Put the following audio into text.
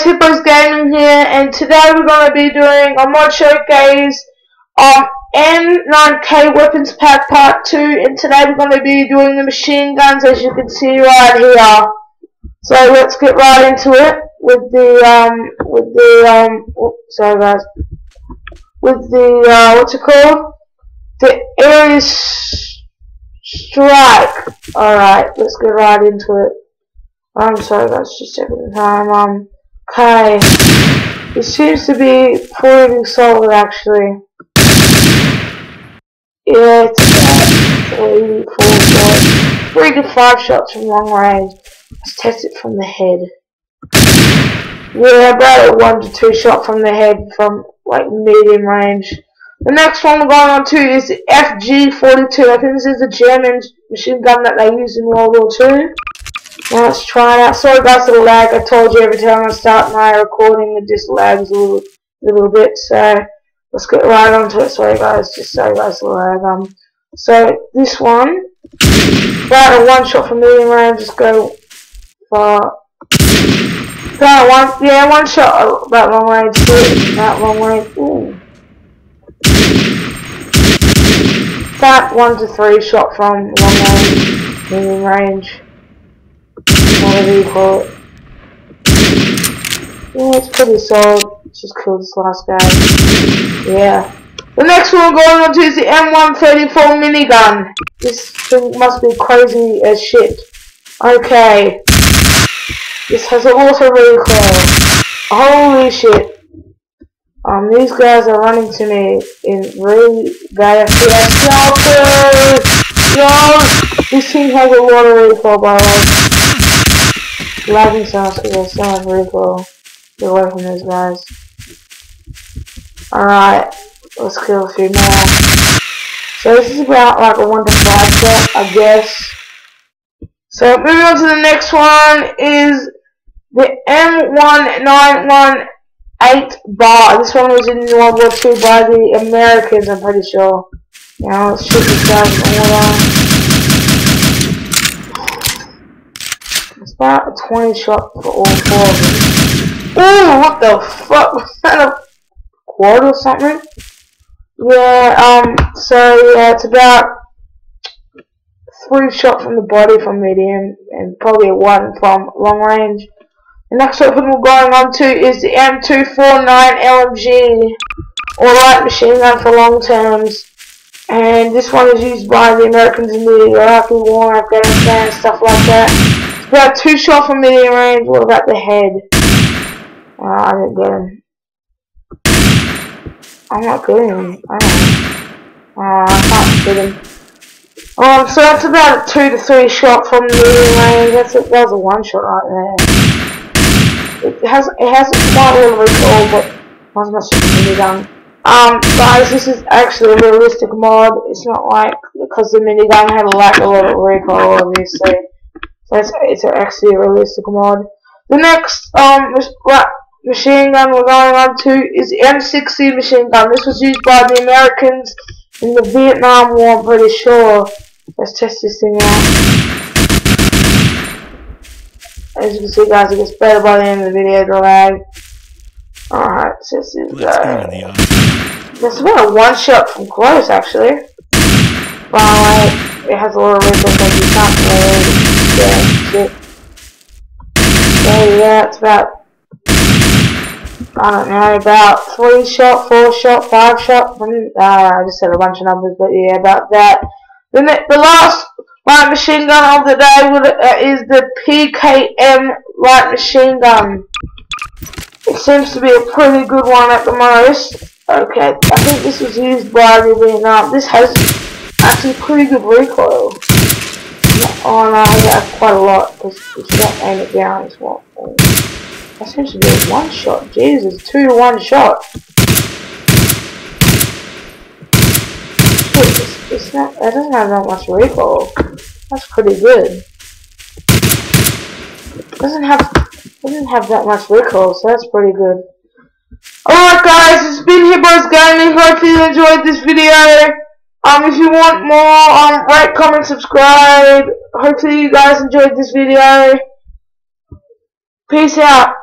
guys, Hippos Gaming here, and today we're going to be doing a mod showcase of M9K Weapons Pack Part 2, and today we're going to be doing the machine guns as you can see right here. So let's get right into it with the, um, with the, um, oops, sorry guys, with the, uh, what's it called? The Ares Strike. Alright, let's get right into it. I'm sorry guys, just checking the time, um, Okay. It seems to be pretty solid actually. It's three, four shots. Three to five shots from long range. Let's test it from the head. Yeah, about a one to two shot from the head from like medium range. The next one we're going on to is the FG42. I think this is the German machine gun that they used in World War II. Now let's try it out. Sorry guys for the lag. I told you every time I start my recording it just lags a little, little bit. So let's get right onto it. Sorry guys, just sorry for the lag. Um, so this one, about a one shot from medium range. Just go for about one, yeah, one shot about long range. About long range. Ooh. About one to three shot from long range, medium range you. Yeah, it's pretty solid. Let's just kill this last guy. Yeah. The next one we're going on to is the M134 minigun. This thing must be crazy as shit. Okay. This has a auto recoil. Holy shit. Um, these guys are running to me in really bad FPS. Yo, this thing has a of recoil by the way lagging sounds because I still have recoil. Get away from those guys. Alright, let's kill a few more. So this is about like a 1 to 5 shot, I guess. So moving on to the next one is the M1918 bar. This one was in World War II by the Americans, I'm pretty sure. Now let's shoot this guy in order. About 20 shot for all four of them. Ooh, what the fuck? Was that a quad or something? Yeah, um, so yeah, it's about three shot from the body from medium and probably a one from long range. The next weapon we're going on to is the M249 LMG or light machine gun for long terms. And this one is used by the Americans in the Iraqi war, Afghanistan, stuff like that. Got two shot from medium range. What about the head? Oh, I didn't get him. I'm not getting him. I don't I can't get him. Um, so that's about a two to three shot from medium range. That's a, that was a one shot right there. It has it has quite a little recoil, but not as much as the minigun. Um, guys, this is actually a realistic mod. It's not like because the minigun had like a lot of recoil, obviously. That's it's actually a realistic mod. The next um machine gun we're going on to is the M60 machine gun. This was used by the Americans in the Vietnam War, I'm pretty sure. Let's test this thing out. As you can see guys, it gets better by the end of the video, the lag. Alright, so this is uh, That's about a one shot from close actually. But it has a lot of recoil so you can't really yeah. So yeah, it's about, I don't know, about 3 shot, 4 shot, 5 shot, uh, I just said a bunch of numbers, but yeah, about that. The, the last light machine gun of the day uh, is the PKM light machine gun. It seems to be a pretty good one at the most. Okay, I think this was used by the Vietnam. This has actually pretty good recoil. Oh no, I got quite a lot because it's not aim it down as well. That seems to be a one shot. Jesus, two to one shot. It's, it's not. That doesn't have that much recoil. That's pretty good. Doesn't have doesn't have that much recoil, so that's pretty good. Alright guys, it's been Hippos Gaming. Hope you enjoyed this video. Um, if you want more, um, rate, comment, subscribe. Hopefully you guys enjoyed this video. Peace out.